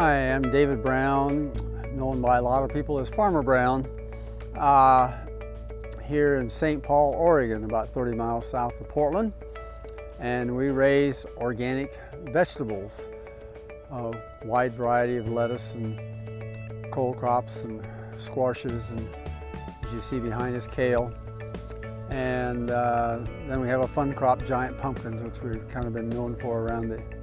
Hi, I'm David Brown, known by a lot of people as Farmer Brown, uh, here in St. Paul, Oregon, about 30 miles south of Portland. And we raise organic vegetables, a wide variety of lettuce and cole crops and squashes and as you see behind us, kale. And uh, then we have a fun crop, giant pumpkins, which we've kind of been known for around the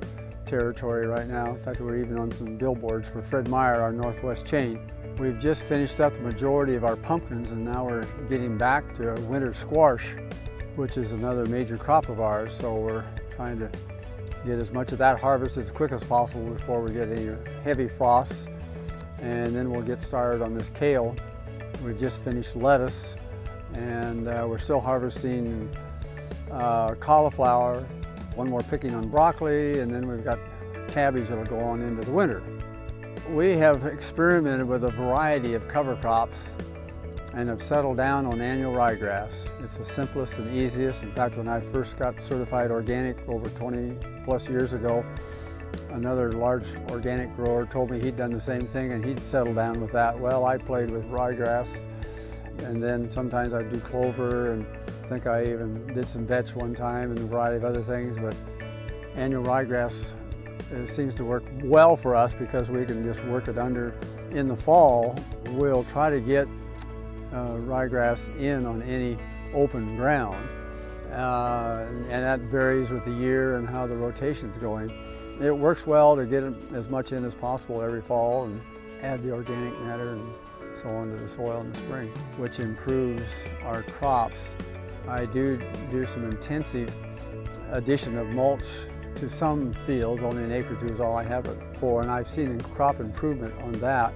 territory right now. In fact, we're even on some billboards for Fred Meyer, our Northwest chain. We've just finished up the majority of our pumpkins and now we're getting back to winter squash, which is another major crop of ours. So we're trying to get as much of that harvested as quick as possible before we get any heavy frosts. And then we'll get started on this kale. We've just finished lettuce and uh, we're still harvesting uh, cauliflower, one more picking on broccoli, and then we've got cabbage that'll go on into the winter. We have experimented with a variety of cover crops and have settled down on annual ryegrass. It's the simplest and easiest. In fact, when I first got certified organic over 20 plus years ago, another large organic grower told me he'd done the same thing and he'd settled down with that. Well, I played with ryegrass and then sometimes I'd do clover and think I even did some vetch one time and a variety of other things, but annual ryegrass it seems to work well for us because we can just work it under. In the fall, we'll try to get uh, ryegrass in on any open ground. Uh, and that varies with the year and how the rotation's going. It works well to get as much in as possible every fall and add the organic matter and so on to the soil in the spring, which improves our crops. I do do some intensive addition of mulch to some fields, only an acre or two is all I have it for, and I've seen a crop improvement on that.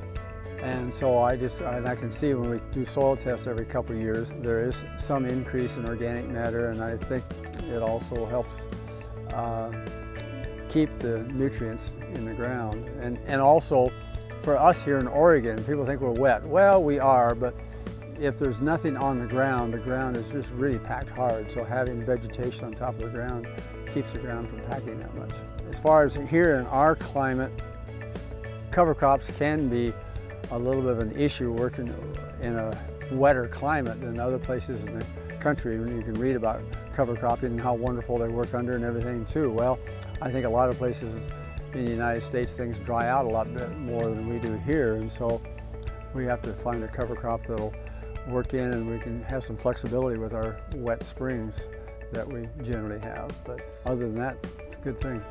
And so I just, and I can see when we do soil tests every couple of years, there is some increase in organic matter, and I think it also helps uh, keep the nutrients in the ground. And, and also, for us here in Oregon, people think we're wet. Well, we are, but if there's nothing on the ground, the ground is just really packed hard. So having vegetation on top of the ground keeps the ground from packing that much. As far as here in our climate, cover crops can be a little bit of an issue working in a wetter climate than other places in the country. You can read about cover cropping and how wonderful they work under and everything too. Well, I think a lot of places in the United States things dry out a lot more than we do here and so we have to find a cover crop that'll work in and we can have some flexibility with our wet springs that we generally have. But other than that, it's a good thing.